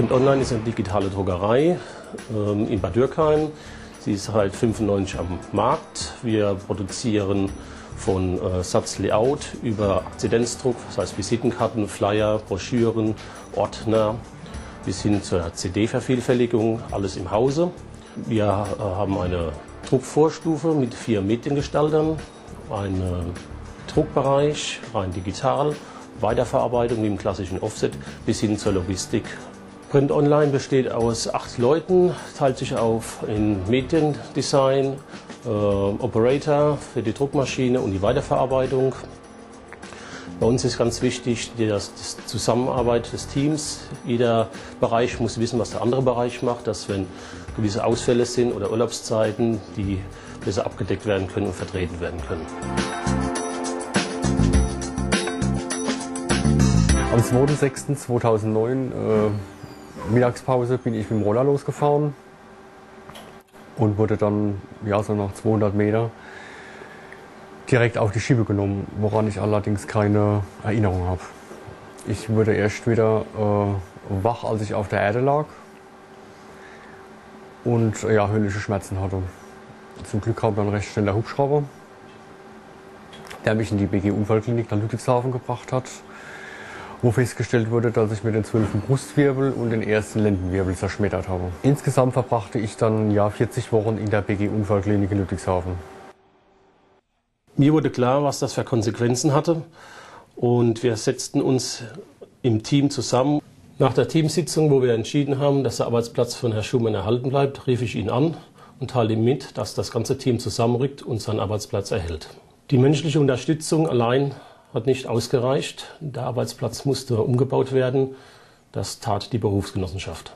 Print Online ist eine digitale Druckerei ähm, in Bad Dürkheim. Sie ist halt 95 am Markt. Wir produzieren von äh, Satzlayout über Akzidenzdruck, das heißt Visitenkarten, Flyer, Broschüren, Ordner bis hin zur CD-Vervielfältigung, alles im Hause. Wir äh, haben eine Druckvorstufe mit vier Mediengestaltern, einen Druckbereich, rein digital, Weiterverarbeitung wie im klassischen Offset bis hin zur Logistik Print Online besteht aus acht Leuten, teilt sich auf in Mediendesign, äh, Operator für die Druckmaschine und die Weiterverarbeitung. Bei uns ist ganz wichtig die, das, die Zusammenarbeit des Teams. Jeder Bereich muss wissen, was der andere Bereich macht, dass wenn gewisse Ausfälle sind oder Urlaubszeiten, die besser abgedeckt werden können und vertreten werden können. Am 2.6.2009 äh Mittagspause bin ich mit dem Roller losgefahren und wurde dann ja, so nach 200 Meter direkt auf die Schiebe genommen, woran ich allerdings keine Erinnerung habe. Ich wurde erst wieder äh, wach, als ich auf der Erde lag und ja, höllische Schmerzen hatte. Zum Glück kam dann recht schnell der Hubschrauber, der mich in die BG-Unfallklinik nach Ludwigshafen gebracht hat wo festgestellt wurde, dass ich mir den zwölften Brustwirbel und den ersten Lendenwirbel zerschmettert habe. Insgesamt verbrachte ich dann ja 40 Wochen in der BG Unfallklinik in Ludwigshafen. Mir wurde klar, was das für Konsequenzen hatte und wir setzten uns im Team zusammen. Nach der Teamsitzung, wo wir entschieden haben, dass der Arbeitsplatz von Herrn Schumann erhalten bleibt, rief ich ihn an und teile ihm mit, dass das ganze Team zusammenrückt und seinen Arbeitsplatz erhält. Die menschliche Unterstützung allein hat nicht ausgereicht. Der Arbeitsplatz musste umgebaut werden. Das tat die Berufsgenossenschaft.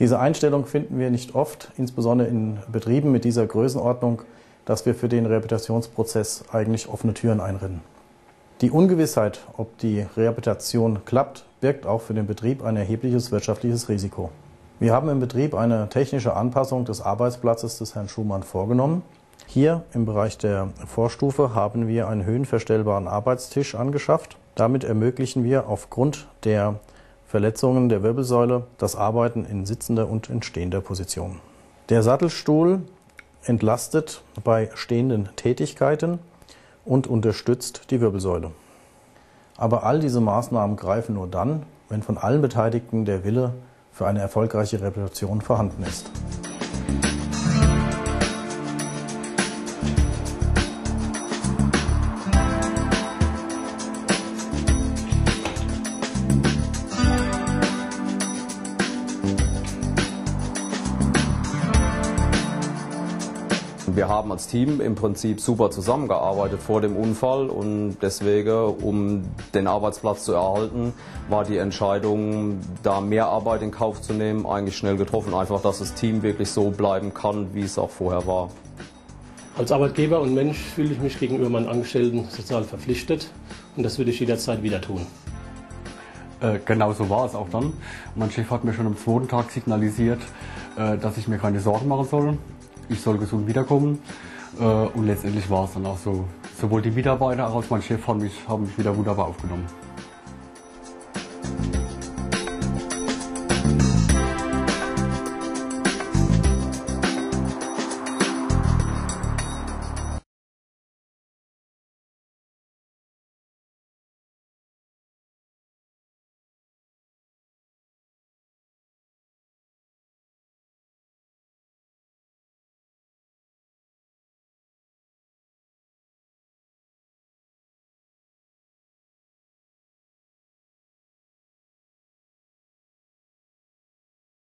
Diese Einstellung finden wir nicht oft, insbesondere in Betrieben mit dieser Größenordnung, dass wir für den Rehabilitationsprozess eigentlich offene Türen einrennen. Die Ungewissheit, ob die Rehabilitation klappt, birgt auch für den Betrieb ein erhebliches wirtschaftliches Risiko. Wir haben im Betrieb eine technische Anpassung des Arbeitsplatzes des Herrn Schumann vorgenommen. Hier im Bereich der Vorstufe haben wir einen höhenverstellbaren Arbeitstisch angeschafft. Damit ermöglichen wir aufgrund der Verletzungen der Wirbelsäule das Arbeiten in sitzender und in stehender Position. Der Sattelstuhl entlastet bei stehenden Tätigkeiten und unterstützt die Wirbelsäule. Aber all diese Maßnahmen greifen nur dann, wenn von allen Beteiligten der Wille für eine erfolgreiche Reputation vorhanden ist. Wir haben als Team im Prinzip super zusammengearbeitet vor dem Unfall und deswegen, um den Arbeitsplatz zu erhalten, war die Entscheidung, da mehr Arbeit in Kauf zu nehmen, eigentlich schnell getroffen. Einfach, dass das Team wirklich so bleiben kann, wie es auch vorher war. Als Arbeitgeber und Mensch fühle ich mich gegenüber meinen Angestellten sozial verpflichtet und das würde ich jederzeit wieder tun. Äh, genau so war es auch dann. Mein Chef hat mir schon am zweiten Tag signalisiert, äh, dass ich mir keine Sorgen machen soll ich soll gesund wiederkommen. Äh, und letztendlich war es dann auch so. Sowohl die Mitarbeiter als auch mein Chef haben mich, haben mich wieder wunderbar aufgenommen.